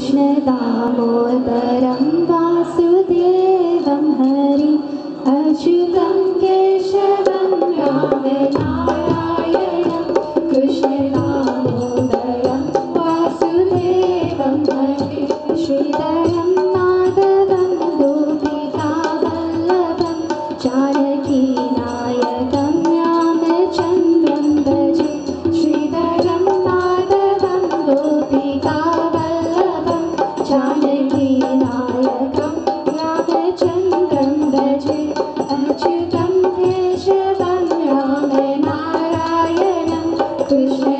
कृष्णदामोदरं वासुदेवं हरि अच्युतं 真是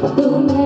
どん。な